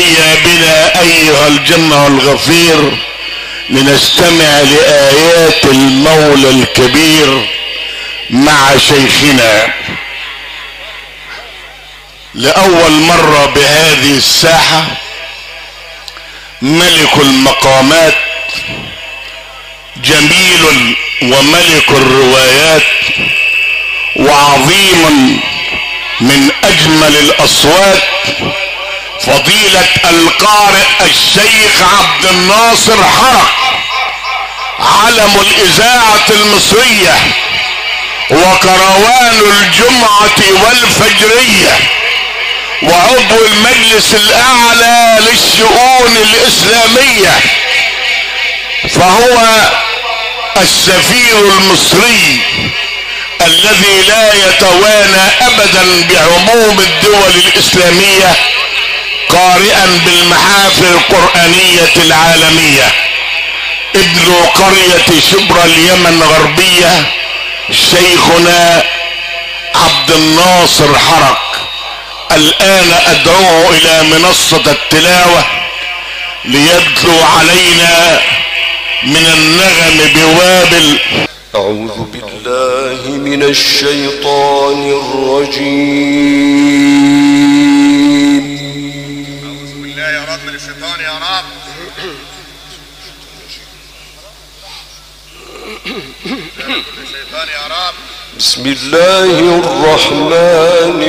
هيا بنا أيها الجمع الغفير لنستمع لآيات المولى الكبير مع شيخنا. لأول مرة بهذه الساحة ملك المقامات جميل وملك الروايات وعظيم من أجمل الأصوات فضيلة القارئ الشيخ عبد الناصر حرق علم الإذاعة المصرية وكروان الجمعة والفجرية وعضو المجلس الأعلى للشؤون الإسلامية فهو السفير المصري الذي لا يتوانى ابدا بعموم الدول الإسلامية قارئا بالمحافل القرآنية العالمية. ابن قرية شبرا اليمن غربية شيخنا عبد الناصر حرق. الآن أدعوه إلى منصة التلاوة ليتلو علينا من النغم بوابل. أعوذ بالله من الشيطان الرجيم بالله يا رب من الشيطان يا رب الشيطان يا رب بسم الله الرحمن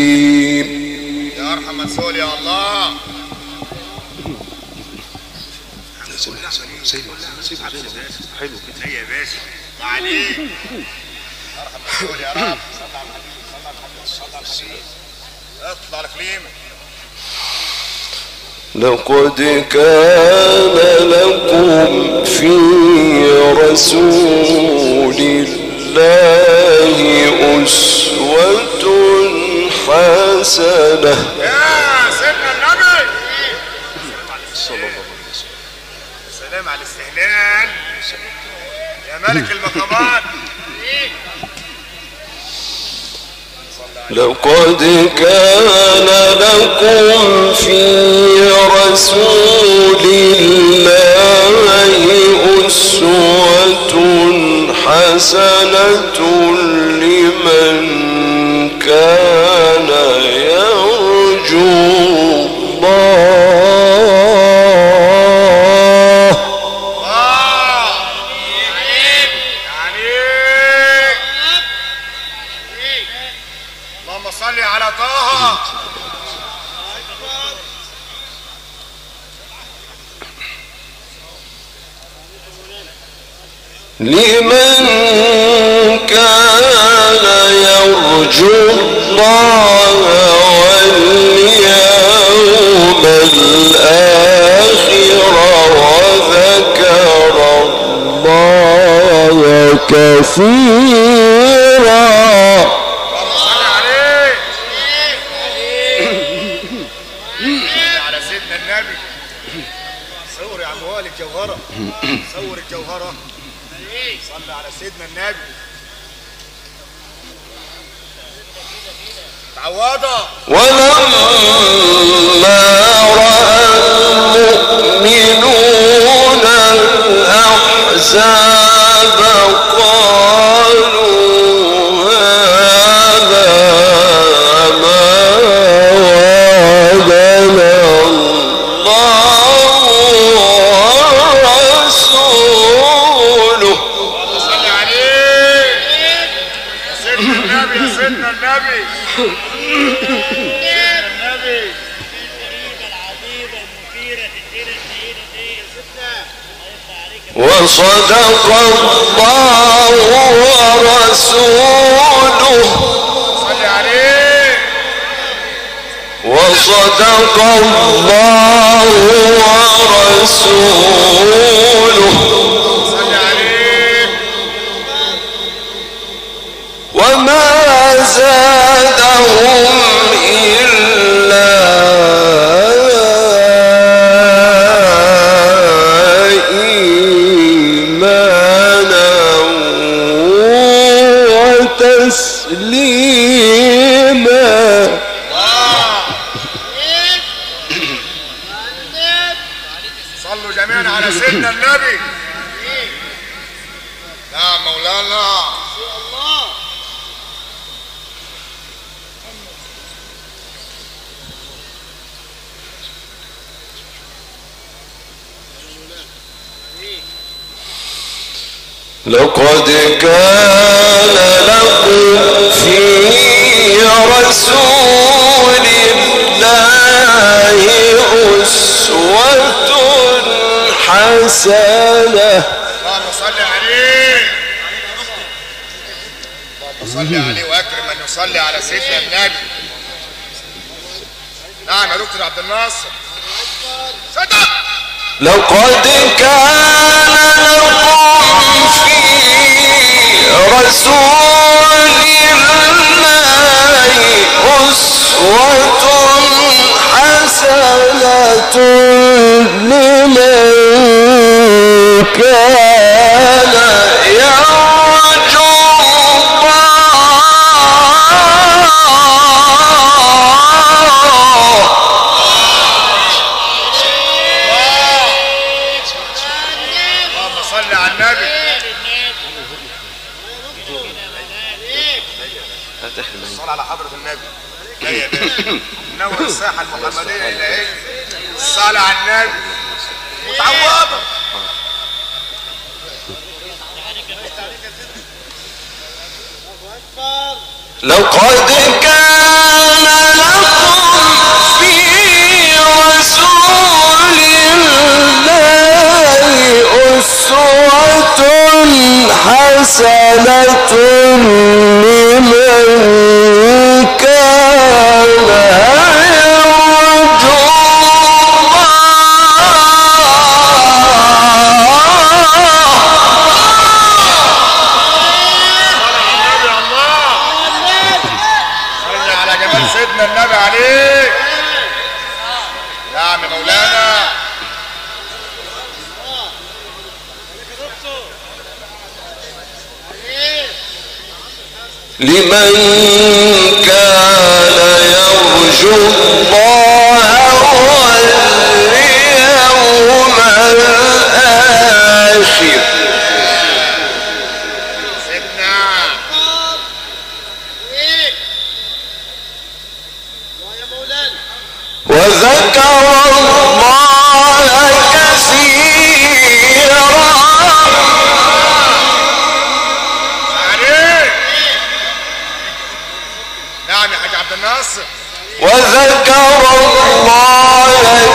الرحيم. يا أرحم مسؤول يا الله. حلو كده. يا باشا عليك ارحم يا رب على الحبيب على الحبيب اطلع لكليمه لقد كان لكم في رسول الله أسوة حسنة. يا سيدنا النبي سلام على الاستهلال. يا ملك المقامات. لقد كان لكم في رسول الله أسوة حسنة لمن كان يرجو الله واليوم الآخر وذكر الله كثيرا. صور الجوهرة صور الجوهرة. صل على سيدنا النبي. ولما رأى المؤمنون الأحزاب وصدق الله ورسوله. وصدق الله ورسوله. وما زادهم الصلاة على حضرة النبي. لا يا باشا نور الساحة المحمدية الإلهية الصلاة على النبي. متعوضة. لقد كان أسوة حسنة لمن كان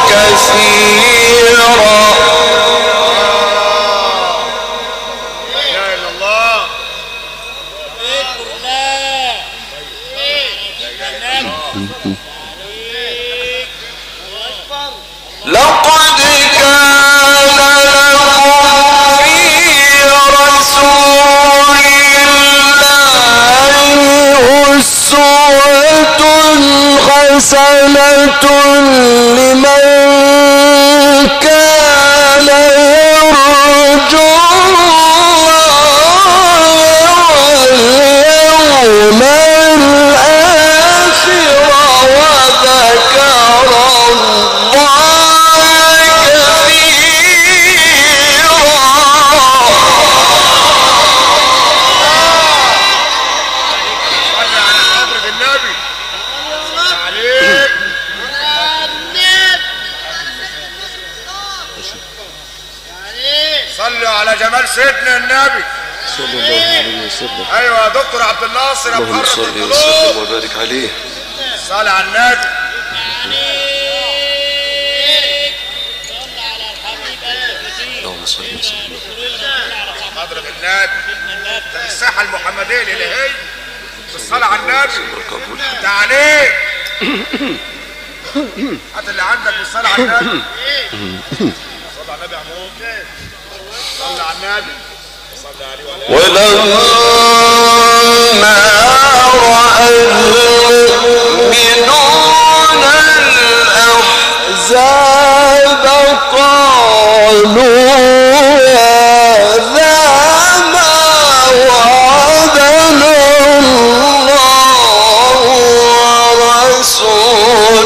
كثيرا. حسنة لمن كان يرجو واليوم أيوه يا دكتور عبد الناصر اللهم محرك صل وسلم وبارك عليه. صل على النبي. اللهم صل وسلم. حضرة النبي. ده الساحة المحمدية الإلهية بالصلاة على النبي. عليك. هات اللي عندك بالصلاة على النبي. صل على النبي يا عمو صل على النبي. ولما رأى المؤمنون الأحزاب قالوا هذا ما وعدنا الله ورسوله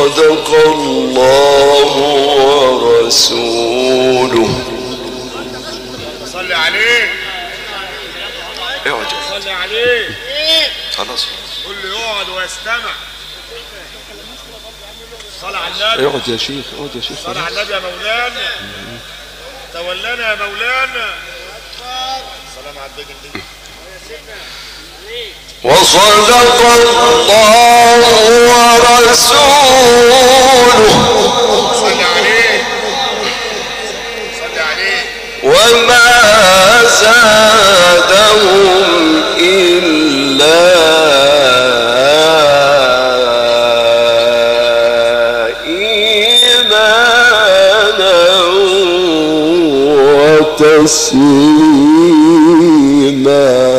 وصدق الله ورسوله. صلي عليه. اقعد صلي عليه. خلاص. قول له يقعد ويستمع. صلى على النبي. اقعد يا شيخ اقعد يا شيخ صلى على النبي يا مولانا. تولانا يا مولانا. سلام على الدجل دي. وصدق الله ورسوله. وما زادهم إلا إيمانا وتسليما.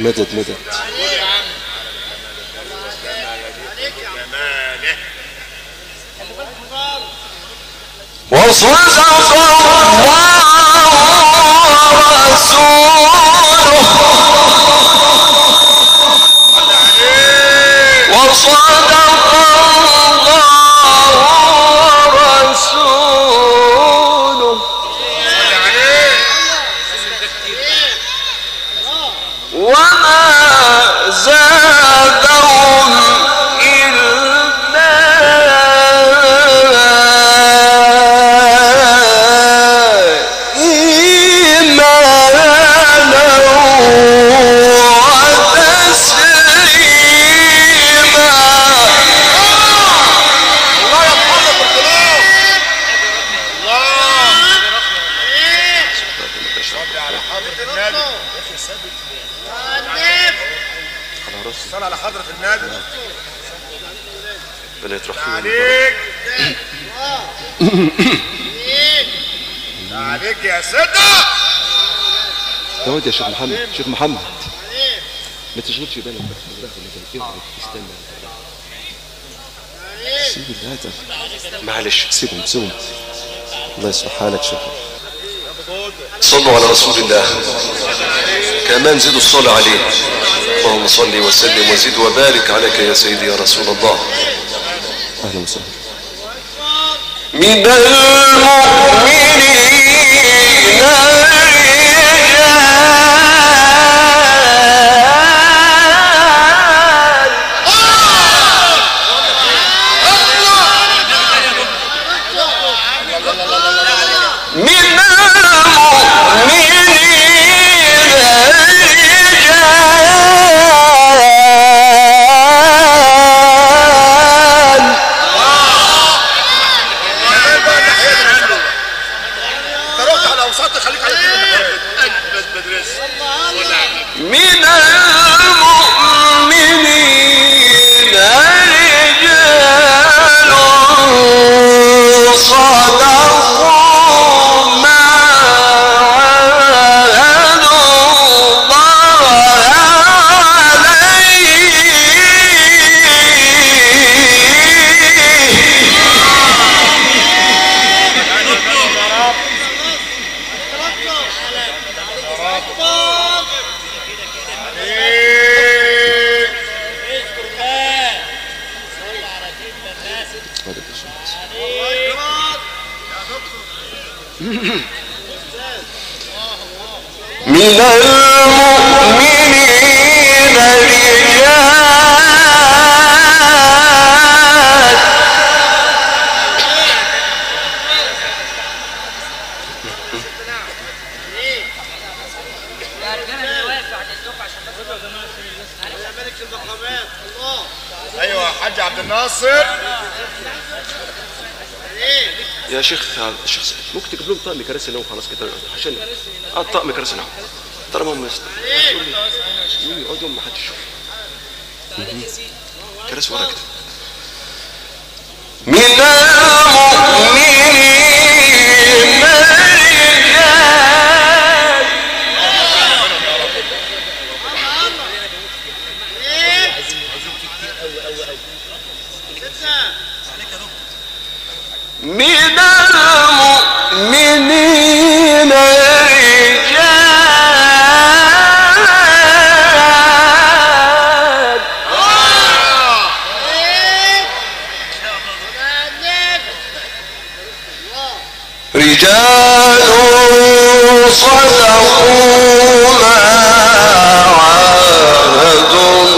مدد مدد يا شيخ محمد شيخ محمد. ما تشغلش بالك ولا اقعد استنى سيب الهاتف معلش سيبهم سيبهم الله يصلح حالك شيخ. صلوا على رسول الله. كمان زدوا الصلاة عليه. اللهم صل وسلم وزد وبارك عليك يا سيدي يا رسول الله. أهلا وسهلا. من المؤمنين يا شيخ شيخ سعيد، ممكن لهم طقم كراسي لهم خلاص كده عشان آه طقم كراسي لهم طالما هم يقعدوا ما حدش يشوف. كراسي ورا كده من صدقوا ما عاهدوا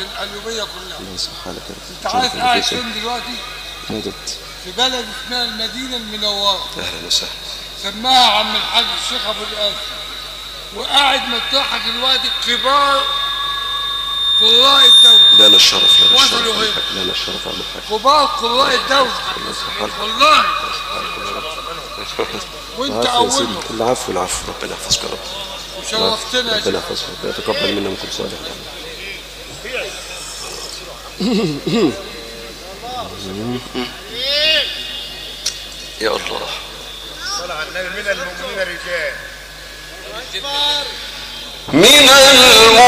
القلوبية كلها. الله يصلح حالك يا رب انت عارف قاعد فين دلوقتي؟ مدد في بلد اسمها المدينة المنورة. أهلا وسهلا. سماها عم الحاج الشيخ أبو القاسم. وقاعد مطرحك دلوقتي كبار قراء الدولة. لنا الشرف لنا الشرف لنا الشرف عم الحاج كبار قراء الدولة. والله. وانت أولهم. العفو العفو. ربنا يحفظك يا رب. وشرفتنا يا ربنا شيخ يحفظك. ربنا يتقبل منا كل صالح يا الله. النبي من المؤمنين رجال. من المؤمنين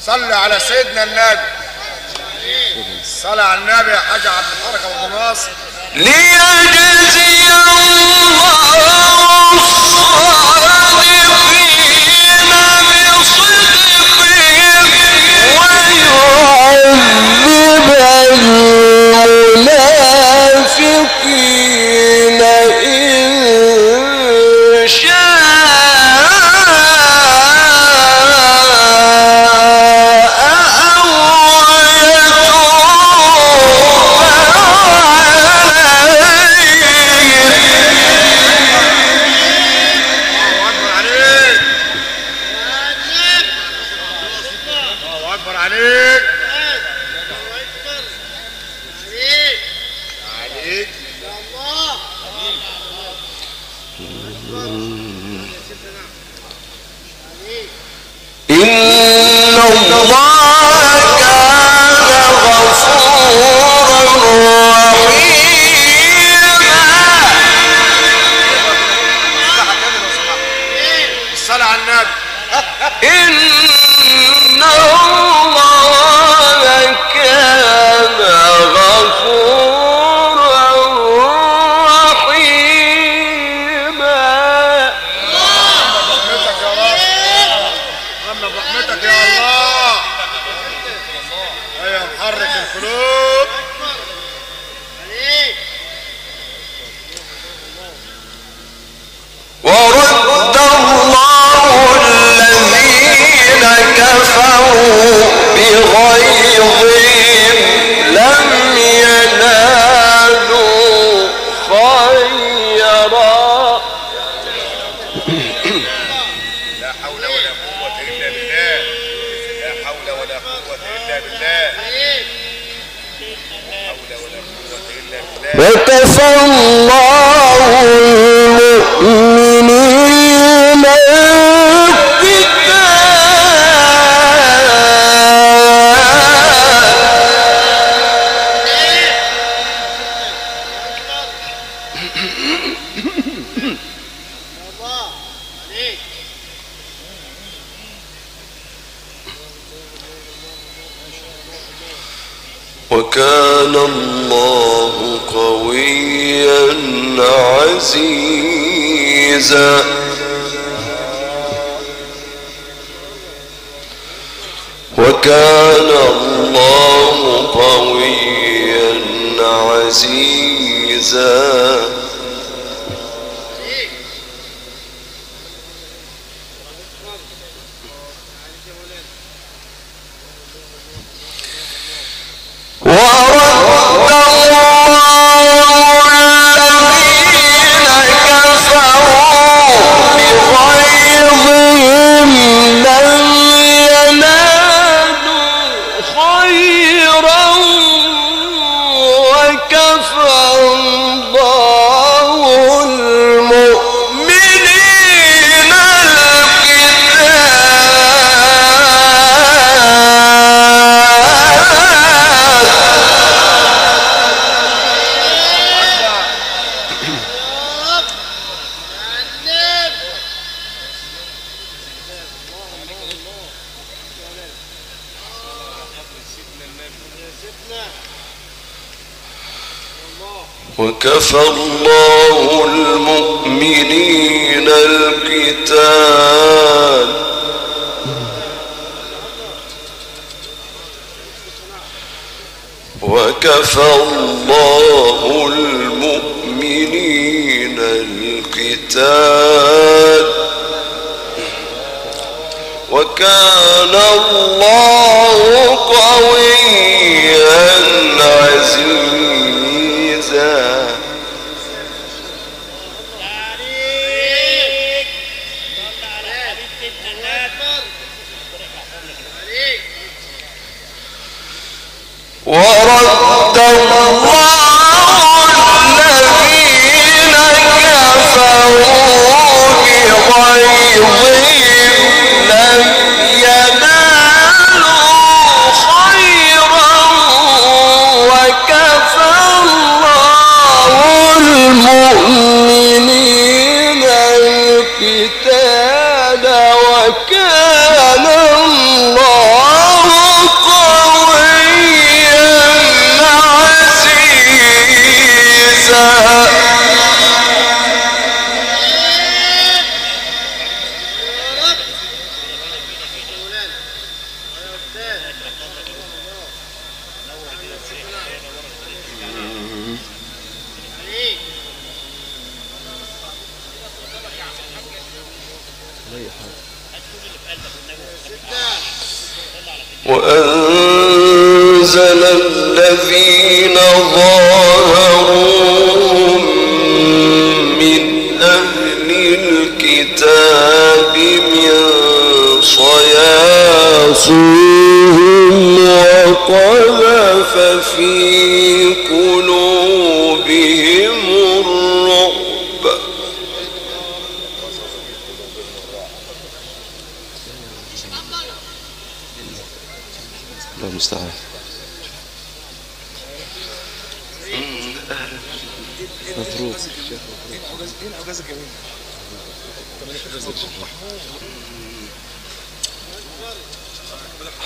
صلى على سيدنا النبي. صلى على النبي يا حاج عبد الحركه ناصر ليجزي جزيه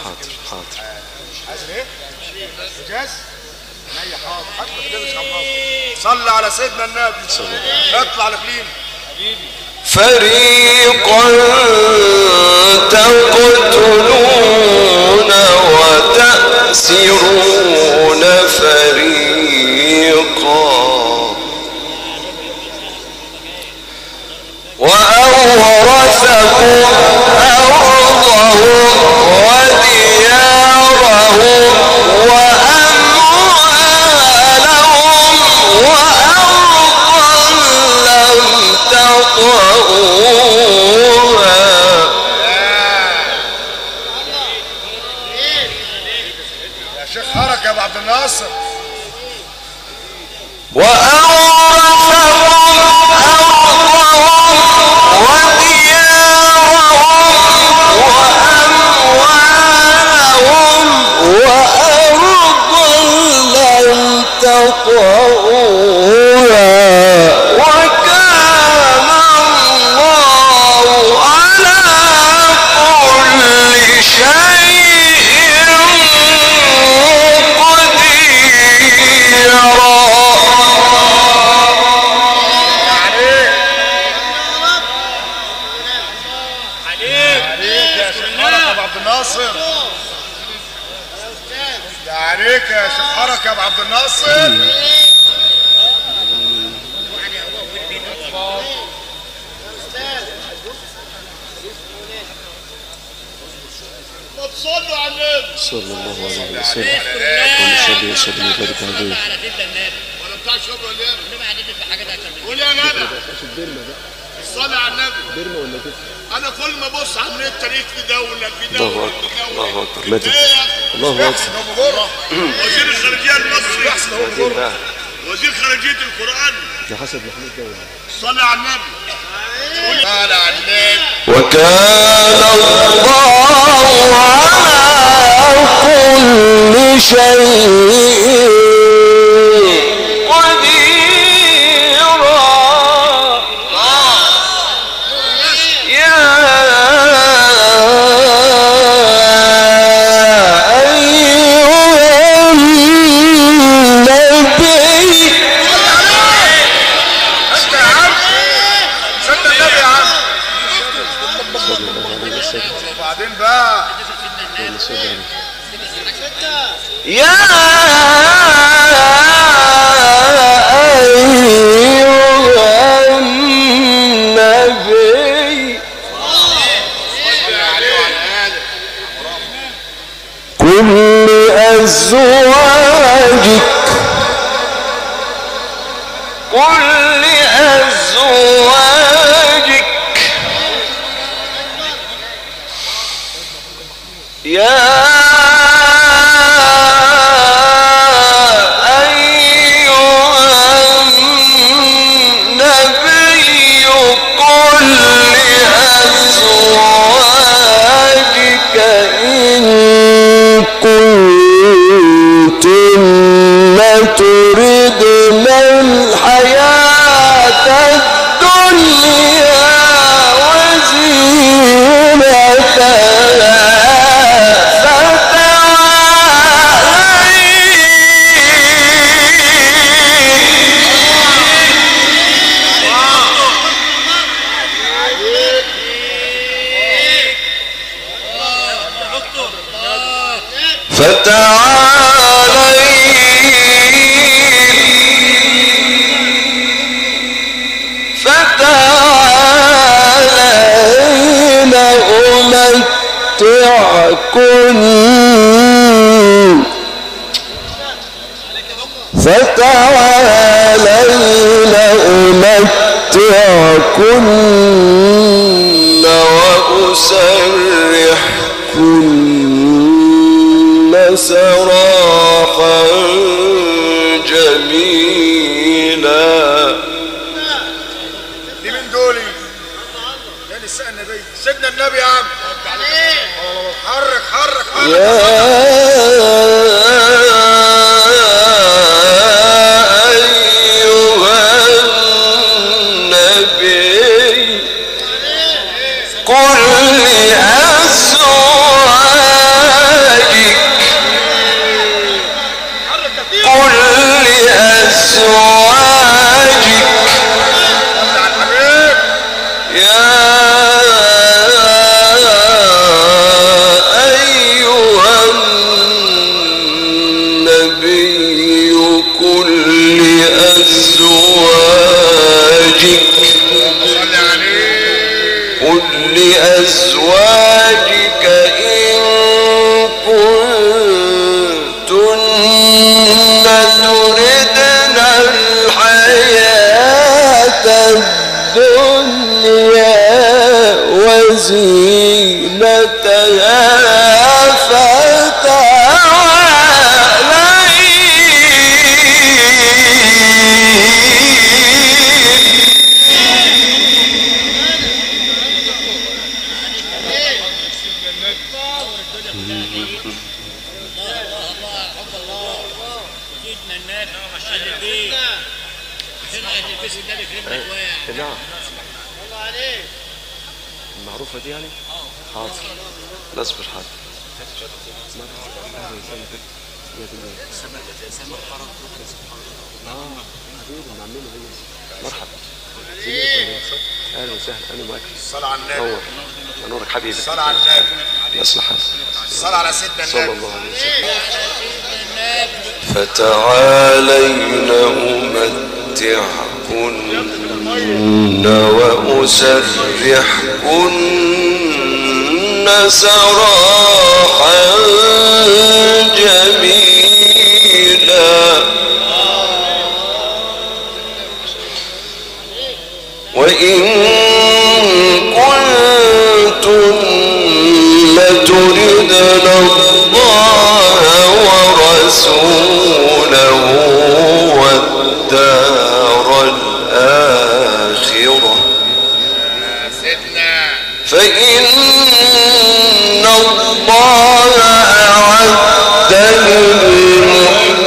حاضر حاضر. عايز إيه؟ جاز؟ حاضر. حتى خلاص. صلي على سيدنا النبي. اطلع لكليم. فريقا تقتلون وتأسرون فريقا. وأورثكم أرضهم عليك يا شيخ حركة يا عبد الناصر ده عليك يا شيخ حركه يا ابو عبد الناصر ما تصلوا على النبي صلى الله عليه وسلم. اللهم صل وسلم وبارك عليه ولا بتاع ولا إيه؟ أكتر قول يا جدع صلي على النبي. أنا كل ما ابص على النت لقيت في دولة في الله دولة. اكبر الله أكبر. مدد أخي؟ الله أكبر. وزير الخارجية المصري. وزير ده حسب محمود دولة صلي على النبي. صلي على النبي. وكان الله كل شيء. yeah. إيه. أهلا وسهلا. أنا معاك صلى على النبي. نورك حبيبي. صلى على النبي. يصلح صلى على سيدنا النبي. صلى الله عليه وسلم. فتعالين أمتعكن وأسرحكن سراحا جميلا.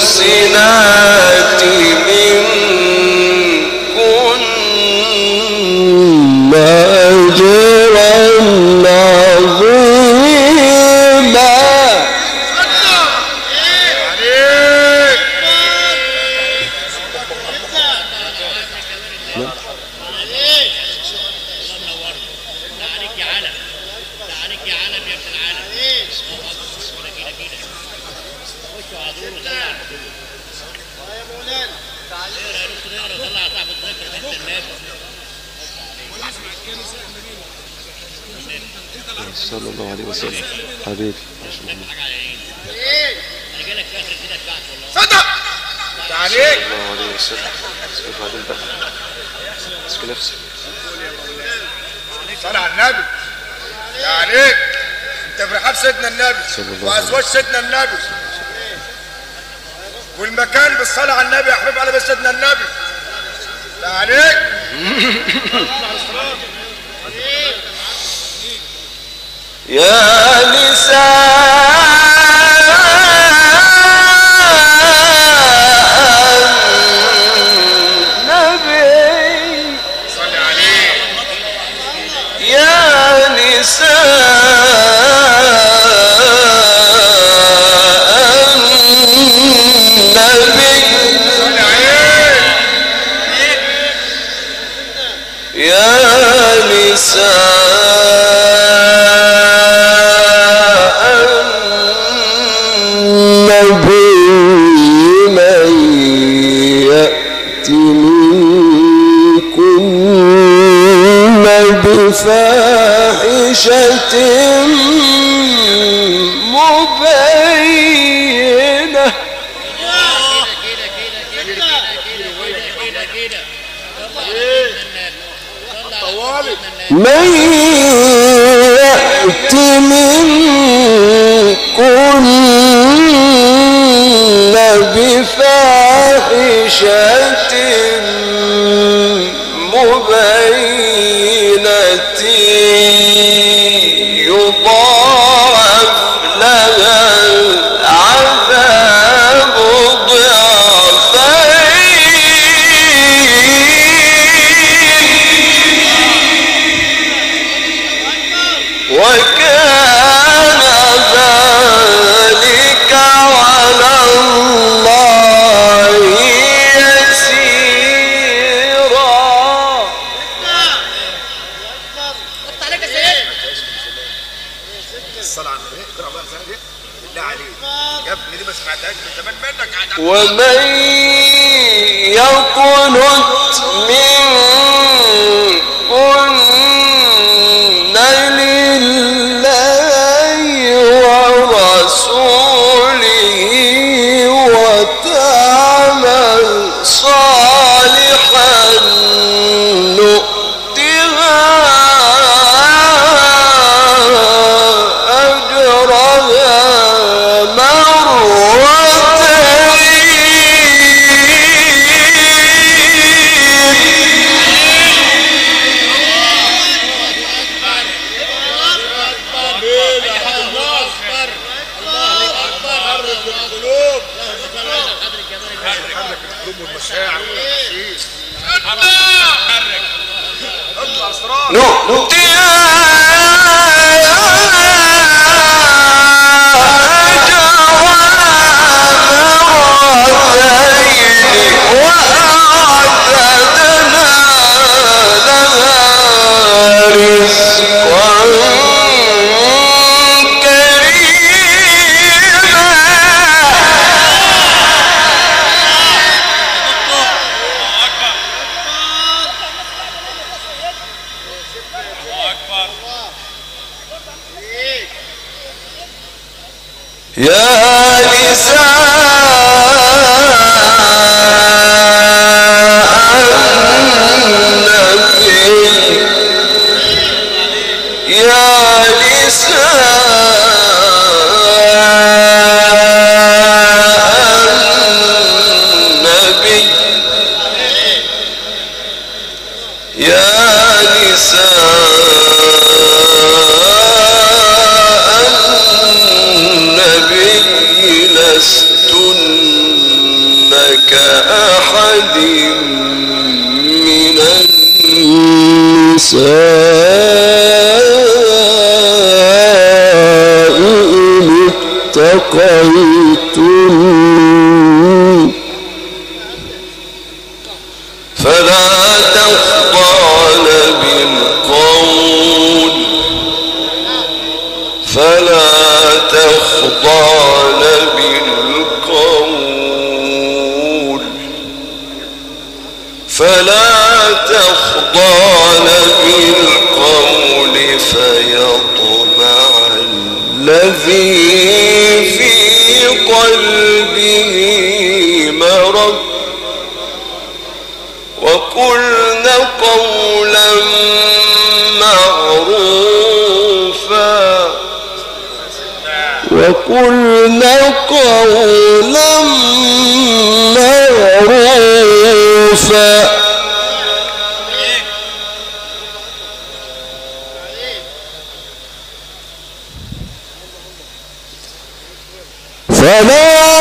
محصنات إيه أنا جاي لك في اخر كده بتاعك والله صدق انت عليك الله يسلمك اسكت بعدين بقى اسكت نفسك صلى على النبي يا انت في رحاب سيدنا النبي وازواج سيدنا النبي والمكان بالصلاة على النبي يا حبيب على بيت سيدنا النبي لا عليك يا نساء كده طوالي من يأت منكن بفاحشة فلا تخضعن بالقول فيطمع الذي في قلبه وقلن قولا معروفا. فلا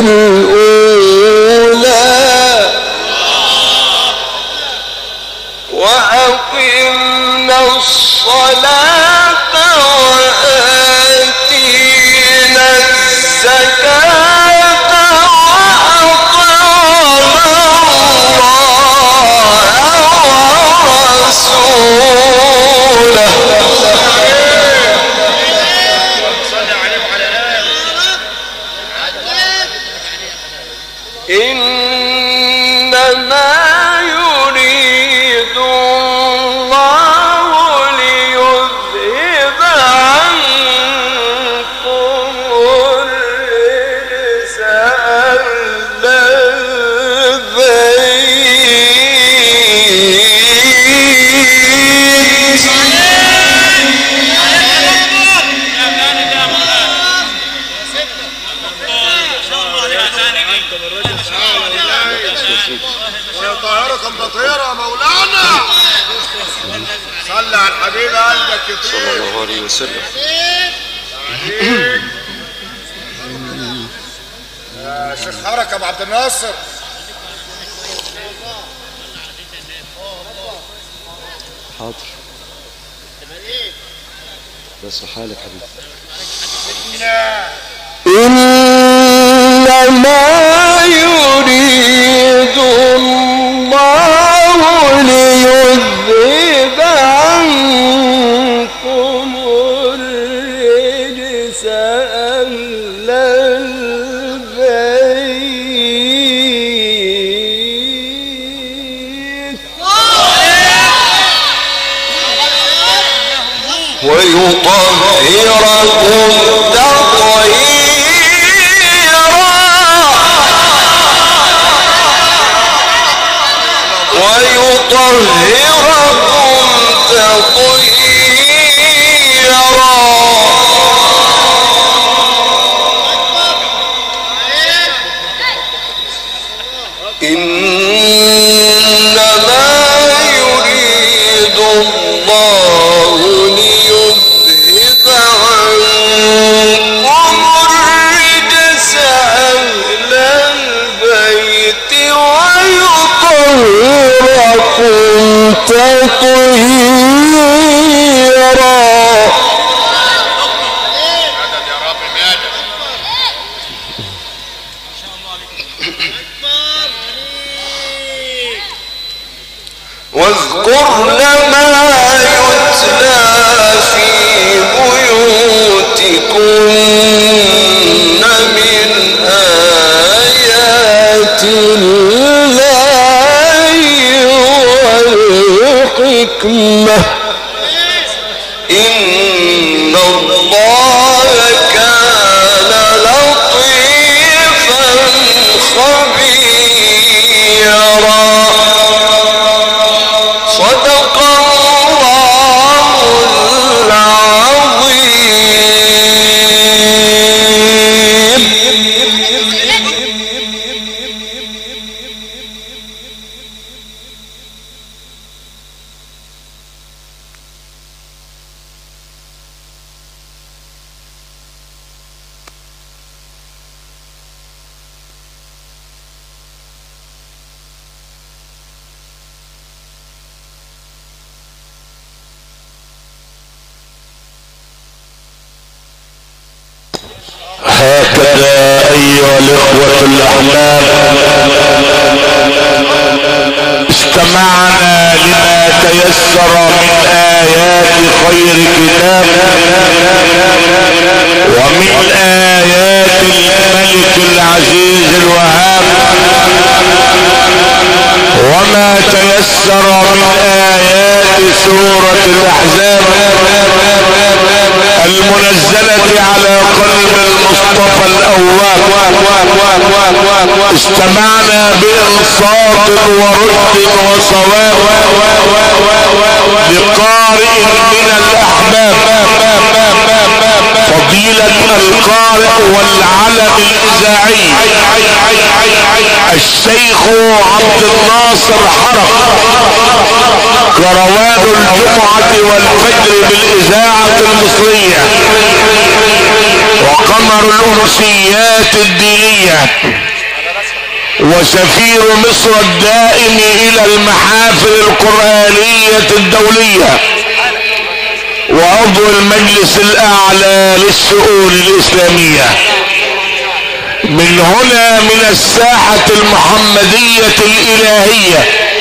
little يا طاهره كمبطيره يا مولانا. صلي على الحبيب قلبك كتير. صلى الله عليه وسلم. يا شيخ حركة أبو عبد الناصر. حاضر. بس حالك حبيبي. ما يريد الله ليذهب عنكم الرجس أهل البيت. ويطهركم Hoje! ويطهركم تطهيرا العزيز الوهاب. وما تيسر من آيات سورة الأحزاب المنزلة على قلب المصطفى الأواب. استمعنا بإنصات ورد وصواب. لقارئ من الأحباب. فضيلة القارئ والعلم الإذاعي الشيخ عبد الناصر حرب. كروان الجمعة والفجر بالإذاعة المصرية وقمر الأمسيات الدينية وسفير مصر الدائم إلى المحافل القرآنية الدولية. وعضو المجلس الأعلى للشؤون الإسلامية. من هنا من الساحة المحمدية الإلهية.